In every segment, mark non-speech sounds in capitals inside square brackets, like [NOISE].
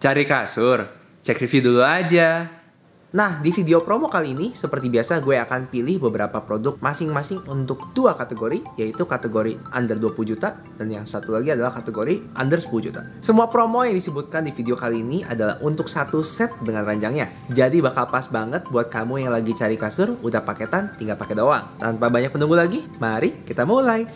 Cari kasur? Cek review dulu aja. Nah, di video promo kali ini, seperti biasa gue akan pilih beberapa produk masing-masing untuk dua kategori, yaitu kategori under 20 juta, dan yang satu lagi adalah kategori under 10 juta. Semua promo yang disebutkan di video kali ini adalah untuk satu set dengan ranjangnya. Jadi bakal pas banget buat kamu yang lagi cari kasur, udah paketan, tinggal pakai doang. Tanpa banyak menunggu lagi, mari kita mulai.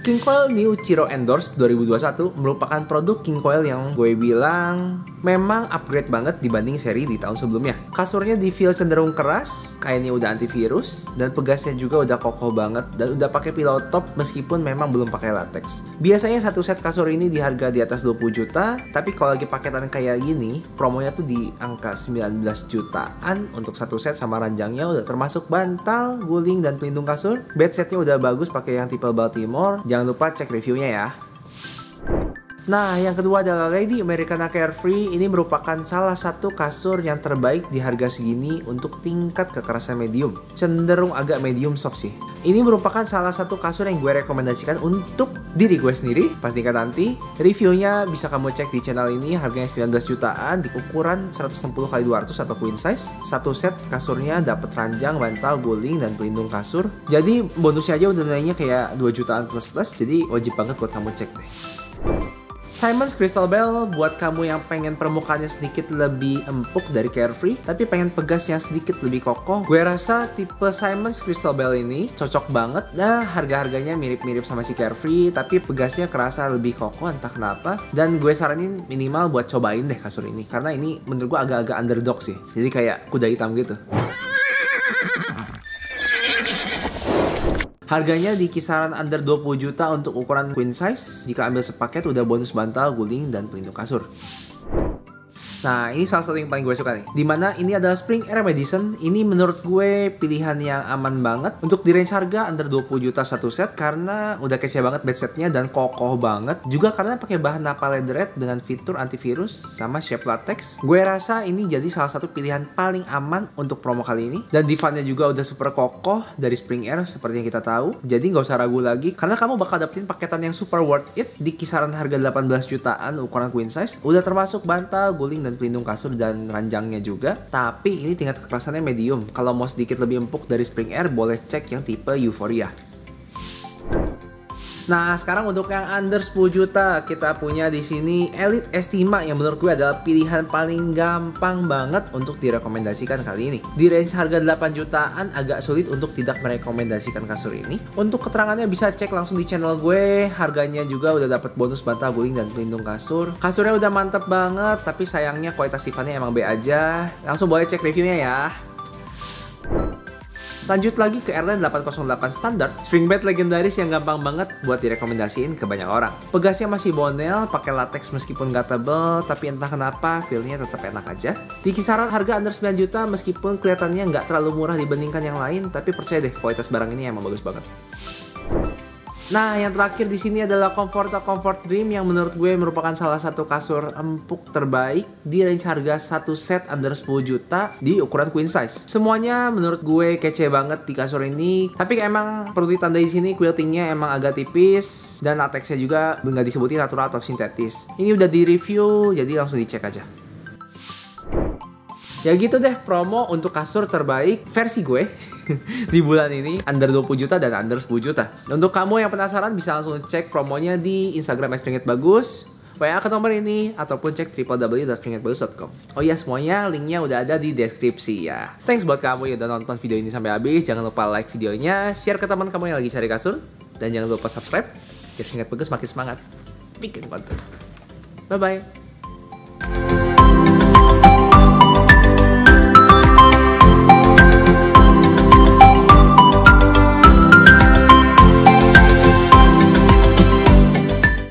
King Coil New Chiro Endorse 2021 merupakan produk King Coil yang gue bilang memang upgrade banget dibanding seri di tahun sebelumnya. Kasurnya di feel cenderung keras, kainnya udah antivirus, dan pegasnya juga udah kokoh banget dan udah pakai pillow top meskipun memang belum pakai latex. Biasanya satu set kasur ini di harga di atas 20 juta, tapi kalau lagi paketan kayak gini, promonya tuh di angka 19 jutaan untuk satu set sama ranjangnya udah termasuk bantal, guling, dan pelindung kasur. Bed setnya udah bagus pakai yang tipe Baltimore, Jangan lupa cek reviewnya ya. Nah, yang kedua adalah Lady Americana Carefree. Ini merupakan salah satu kasur yang terbaik di harga segini untuk tingkat kekerasan medium. Cenderung agak medium soft sih. Ini merupakan salah satu kasur yang gue rekomendasikan untuk diri gue sendiri pas nikah nanti. Reviewnya bisa kamu cek di channel ini, harganya 19 jutaan di ukuran 160 x 200 atau queen size. Satu set kasurnya dapat ranjang, bantal, guling, dan pelindung kasur. Jadi bonusnya aja udah nilainya kayak 2 jutaan plus plus, jadi wajib banget buat kamu cek deh. Simon's Crystal Bell buat kamu yang pengen permukaannya sedikit lebih empuk dari Carefree tapi pengen pegasnya sedikit lebih kokoh gue rasa tipe Simon's Crystal Bell ini cocok banget. Nah harga-harganya mirip-mirip sama si Carefree tapi pegasnya kerasa lebih kokoh entah kenapa. Dan gue saranin minimal buat cobain deh kasur ini karena ini menurut gue agak-agak underdog sih. Jadi kayak kuda hitam gitu Harganya di kisaran under 20 juta untuk ukuran queen size. Jika ambil sepaket udah bonus bantal, guling, dan pelindung kasur. Nah, ini salah satu yang paling gue suka nih. Di mana ini adalah Spring Air Medicine. Ini menurut gue pilihan yang aman banget. Untuk di range harga under 20 juta satu set. Karena udah kece banget bed setnya dan kokoh banget. Juga karena pakai bahan napa leatherette dengan fitur antivirus sama shape latex. Gue rasa ini jadi salah satu pilihan paling aman untuk promo kali ini. Dan divannya juga udah super kokoh dari Spring Air seperti yang kita tahu. Jadi nggak usah ragu lagi. Karena kamu bakal dapetin paketan yang super worth it di kisaran harga 18 jutaan ukuran queen size. Udah termasuk bantal, guling, dan dan pelindung kasur dan ranjangnya juga. Tapi ini tingkat kekerasannya medium. Kalau mau sedikit lebih empuk dari Spring Air, boleh cek yang tipe Euphoria. Nah, sekarang untuk yang under 10 juta kita punya di sini Elite Estima yang menurut gue adalah pilihan paling gampang banget untuk direkomendasikan kali ini. Di range harga 8 jutaan agak sulit untuk tidak merekomendasikan kasur ini. Untuk keterangannya bisa cek langsung di channel gue. Harganya juga udah dapat bonus bantal guling dan pelindung kasur. Kasurnya udah mantep banget, tapi sayangnya kualitas tifannya emang B aja. Langsung boleh cek reviewnya ya. Lanjut lagi ke Airline 808 standar, spring bed legendaris yang gampang banget buat direkomendasiin ke banyak orang. Pegasnya masih bonel, pakai latex meskipun gak tebel, tapi entah kenapa feelnya tetap enak aja. Di kisaran harga under 9 juta meskipun kelihatannya nggak terlalu murah dibandingkan yang lain, tapi percaya deh kualitas barang ini emang bagus banget. Nah, yang terakhir di sini adalah Comfort Comfort Dream yang menurut gue merupakan salah satu kasur empuk terbaik di range harga satu set under 10 juta di ukuran queen size. Semuanya menurut gue kece banget di kasur ini. Tapi emang perlu ditandai di sini quiltingnya emang agak tipis dan latexnya juga nggak disebutin natural atau sintetis. Ini udah di review, jadi langsung dicek aja. Ya gitu deh promo untuk kasur terbaik versi gue [LAUGHS] di bulan ini under 20 juta dan under 10 juta. Untuk kamu yang penasaran bisa langsung cek promonya di Instagram Bagus WA ke nomor ini ataupun cek www.keringetbagus.com. Oh iya semuanya linknya udah ada di deskripsi ya. Thanks buat kamu yang udah nonton video ini sampai habis. Jangan lupa like videonya, share ke teman kamu yang lagi cari kasur, dan jangan lupa subscribe biar Bagus makin semangat bikin konten. Bye bye.